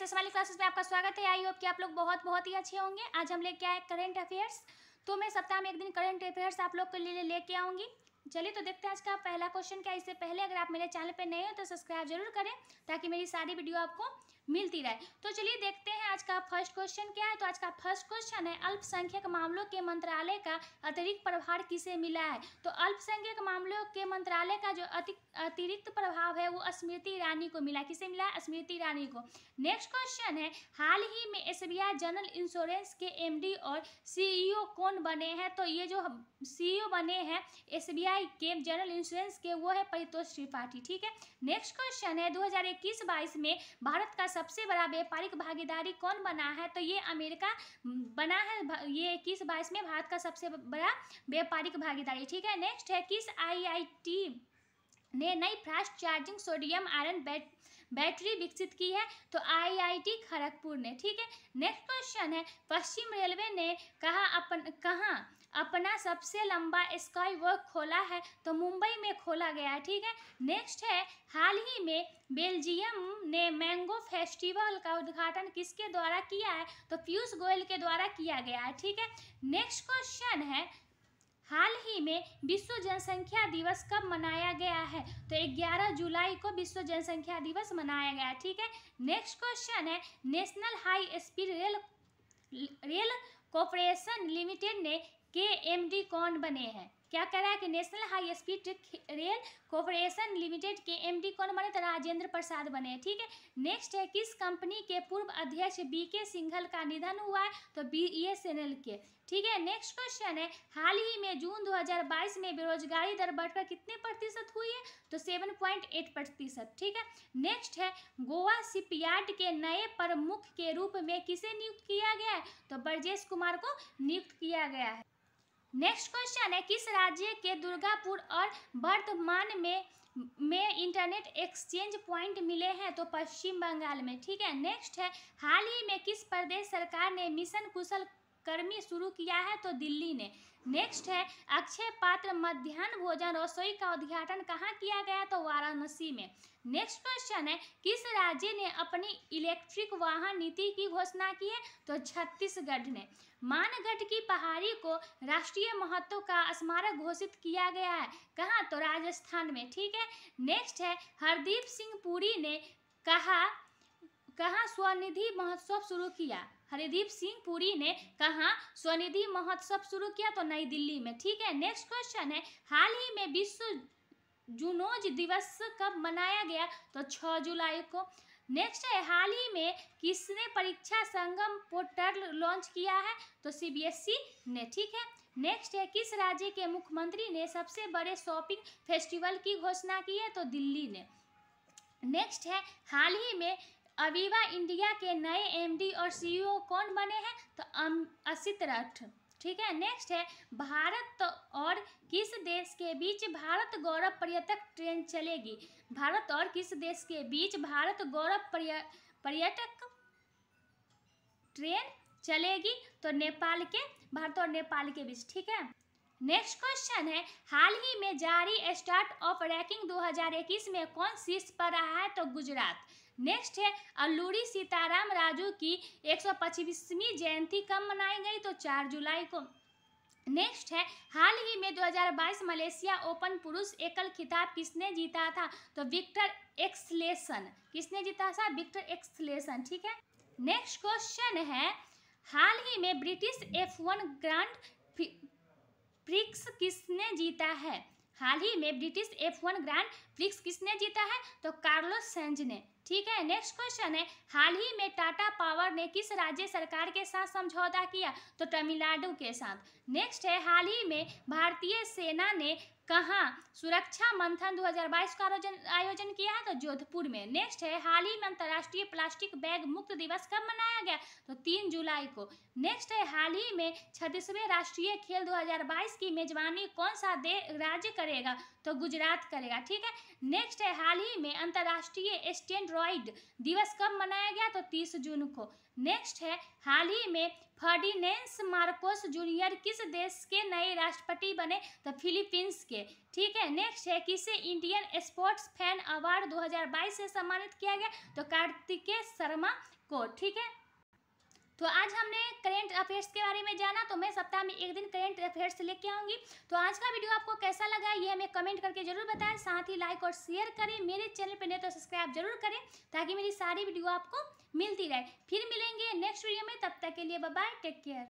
Friends वाली classes में आपका स्वागत है। आई होप कि आप लोग बहुत बहुत ही अच्छे होंगे। आज हम लेके आए करंट अफेयर्स तो मैं सप्ताह में एक दिन करंट अफेयर्स आप लोग के लिए लेके आऊँगी। चलिए तो देखते हैं आज का पहला क्वेश्चन क्या इससे पहले अगर आप मेरे चैनल पर नए हो तो सब्सक्राइब ज़रूर करें ताकि मेरी सारी वीडियो आपको मिलती रहे। तो चलिए देखते हैं आज का फ़र्स्ट क्वेश्चन क्या है। तो आज का फ़र्स्ट क्वेश्चन है, अल्पसंख्यक मामलों के मंत्रालय का अतिरिक्त प्रभार किसे मिला है? तो अल्पसंख्यक मामलों के मंत्रालय का जो अतिरिक्त प्रभाव है, वो स्मृति ईरानी को मिला किसे मिला स्मृति ईरानी को। नेक्स्ट क्वेश्चन है, हाल ही में एसबीआई जनरल इंश्योरेंस के एमडी और सीईओ कौन बने हैं? तो ये जो सीईओ बने हैं एस के, जनरल इंश्योरेंस के, वो है परितोष त्रिपाठी, ठीक है? नेक्स्ट क्वेश्चन है, दो हज़ार में भारत का सबसे बड़ा व्यापारिक भागीदारी कौन बना है? तो ये अमेरिका बना है ये इक्कीस बाईस में भारत का सबसे बड़ा व्यापारिक भागीदारी। ठीक है नेक्स्ट है किस आईआईटी ने नई fast charging sodium iron bat, battery विकसित की है तो आईआईटी खड़गपुर ने, ठीक है? नेक्स्ट क्वेश्चन है, पश्चिम रेलवे ने कहा अपन, कहाँ अपना सबसे लंबा स्काई वॉक खोला है तो मुंबई में खोला गया, ठीक है? नेक्स्ट है, हाल ही में बेल्जियम ने मैंगो फेस्टिवल का उद्घाटन किसके द्वारा किया है तो पीयूष गोयल के द्वारा किया गया है ठीक है? नेक्स्ट क्वेश्चन है हाल ही में विश्व जनसंख्या दिवस कब मनाया गया है? तो 11 जुलाई को विश्व जनसंख्या दिवस मनाया गया, ठीक है? नेक्स्ट क्वेश्चन है national high speed rail rail corporation limited ने के एम डी कौन बने हैं? क्या कह रहा है कि national high speed rail corporation limited के एमडी कौन बने? तो राजेंद्र प्रसाद बने। ठीक है? नेक्स्ट है, किस कंपनी के पूर्व अध्यक्ष बी के सिंघल का निधन हुआ है? तो बी एस एन एल के। ठीक है? नेक्स्ट क्वेश्चन है, हाल ही में जून 2022 में बेरोजगारी दर बढ़कर कितने प्रतिशत हुई है? तो 7.8 प्रतिशत। ठीक है? नेक्स्ट है, गोवा शिपयार्ड के नए प्रमुख के रूप में किसे नियुक्त किया गया है? तो ब्रजेश कुमार को नियुक्त किया गया है। नेक्स्ट क्वेश्चन है, किस राज्य के दुर्गापुर और वर्धमान में में इंटरनेट एक्सचेंज पॉइंट मिले हैं? तो पश्चिम बंगाल में, ठीक है? नेक्स्ट है, हाल ही में किस प्रदेश सरकार ने मिशन कुशल कर्मी शुरू किया है तो दिल्ली ने। नेक्स्ट है, अक्षय पात्र मध्यान्ह भोजन रसोई का उद्घाटन कहाँ किया गया तो वाराणसी में। नेक्स्ट क्वेश्चन है, किस राज्य ने अपनी इलेक्ट्रिक वाहन नीति की घोषणा की है तो छत्तीसगढ़ ने। मानगढ़ की पहाड़ी को राष्ट्रीय महत्व का स्मारक घोषित किया गया है। कहाँ? तो राजस्थान में, ठीक है? नेक्स्ट है, हरदीप सिंह पुरी ने कहा, कहाँ स्वनिधि महोत्सव शुरू किया? हरिदीप सिंह पुरी ने कहा, स्वनिधि महोत्सव शुरू किया तो नई दिल्ली में, ठीक है? नेक्स्ट क्वेश्चन है, हाल ही में विश्व जूनोज दिवस कब मनाया गया? तो 6 जुलाई को। नेक्स्ट है, हाल ही में किसने परीक्षा संगम पोर्टल लॉन्च किया है? तो सीबीएसई ने, ठीक है? नेक्स्ट है, किस राज्य के मुख्यमंत्री ने सबसे बड़े शॉपिंग फेस्टिवल की घोषणा की है? तो दिल्ली ने। नेक्स्ट है, हाल ही में अवीवा इंडिया के नए एमडी और सीईओ कौन बने हैं? तो असित रथ। ठीक है नेक्स्ट है, भारत और किस देश के बीच भारत गौरव पर्यटक ट्रेन चलेगी? भारत और किस देश के बीच भारत गौरव पर्यटक ट्रेन चलेगी? तो नेपाल के, भारत और नेपाल के बीच। ठीक है? नेक्स्ट क्वेश्चन है, हाल ही में जारी स्टार्ट ऑफ़ रैंकिंग 2021 में कौन शीर्ष पर रहा है तो गुजरात। नेक्स्ट है, अल्लूरी सीताराम राजू की एक जयंती कब मनाई गई तो 4 जुलाई को। नेक्स्ट है, हाल ही में 2022 मलेशिया ओपन पुरुष एकल खिताब किसने जीता था तो विक्टर एक्सलेसन। किसने जीता था? विक्टर एक्सलेसन, ठीक है? नेक्स्ट क्वेश्चन है, हाल ही में British F one grand prix किसने जीता है? हाल ही में British F one grand prix किसने जीता है? तो कार्लोस सेंज ने। ठीक है नेक्स्ट क्वेश्चन है, हाल ही में टाटा पावर ने किस राज्य सरकार के साथ समझौता किया? तो तमिलनाडु के साथ। नेक्स्ट है, हाल ही में भारतीय सेना ने कहाँ सुरक्षा मंथन 2022 का आयोजन किया है? तो जोधपुर में। नेक्स्ट है, हाल ही में अंतर्राष्ट्रीय प्लास्टिक बैग मुक्त दिवस कब मनाया गया? तो तीन जुलाई को। नेक्स्ट है, हाल ही में छत्तीसवें राष्ट्रीय खेल 2022 की मेजबानी कौन सा दे, राज्य करेगा? तो गुजरात करेगा, ठीक है? नेक्स्ट है, हाल ही में अंतर्राष्ट्रीय स्टेंड्रॉइड दिवस कब मनाया गया? तो तीस जून को। नेक्स्ट है, हाल ही में फर्डिनेंस मार्कोस जूनियर किस देश के नए राष्ट्रपति बने? तो फिलीपींस के। ठीक है नेक्स्ट है, किसे इंडियन स्पोर्ट्स फ़ैन अवार्ड 2022 से सम्मानित किया गया? तो कार्तिकेय शर्मा को। ठीक है तो आज हमने करेंट अफेयर्स के बारे में जाना तो मैं सप्ताह में एक दिन करेंट अफेयर्स लेके आऊँगी। तो आज का वीडियो आपको कैसा लगा, ये हमें कमेंट करके ज़रूर बताएँ। साथ ही लाइक और शेयर करें। मेरे चैनल पर नहीं तो सब्सक्राइब ज़रूर करें, ताकि मेरी सारी वीडियो आपको मिलती रहे। फिर मिलेंगे नेक्स्ट वीडियो में, तब तक के लिए बाय टेक केयर